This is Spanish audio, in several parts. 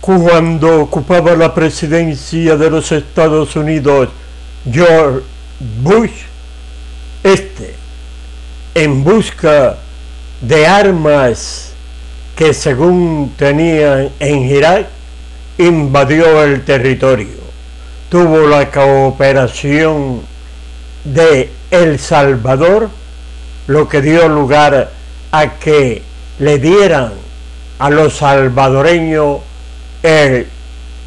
cuando ocupaba la presidencia de los Estados Unidos George Bush, este, en busca de armas que según tenían en Irak, invadió el territorio. Tuvo la cooperación de El Salvador, lo que dio lugar a que le dieran a los salvadoreños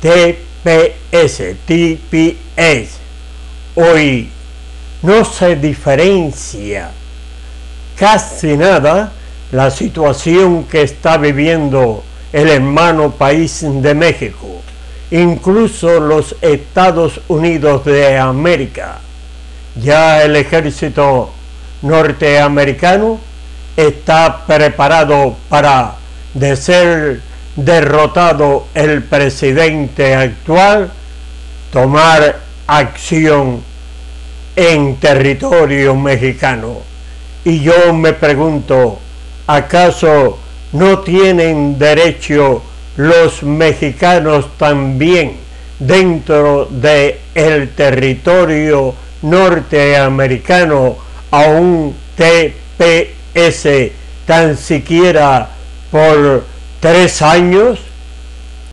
TPS, TPS. Hoy no se diferencia casi nada la situación que está viviendo el hermano país de México, incluso los Estados Unidos de América. Ya el ejército norteamericano está preparado para, de ser derrotado el presidente actual, tomar acción en territorio mexicano. Y yo me pregunto, ¿acaso no tienen derecho los mexicanos también dentro del el territorio norteamericano a un TPS tan siquiera por tres años?